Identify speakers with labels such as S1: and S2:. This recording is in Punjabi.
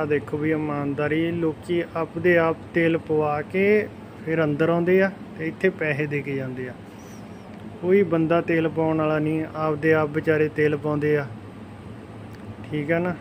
S1: ਆ ਦੇਖੋ ਵੀ ਇਮਾਨਦਾਰੀ, ਲੋਕੀ ਆਪਦੇ ਆਪ ਤੇਲ ਪਵਾ ਕੇ ਫਿਰ ਅੰਦਰ ਆਉਂਦੇ ਆ ਤੇ ਇੱਥੇ ਪੈਸੇ ਦੇ ਕੇ ਜਾਂਦੇ ਆ। ਕੋਈ ਬੰਦਾ ਤੇਲ ਪਾਉਣ ਵਾਲਾ ਨਹੀਂ, ਆਪਦੇ ਆਪ ਵਿਚਾਰੇ ਤੇਲ ਪਾਉਂਦੇ ਆ। ਠੀਕ ਆ ਨਾ?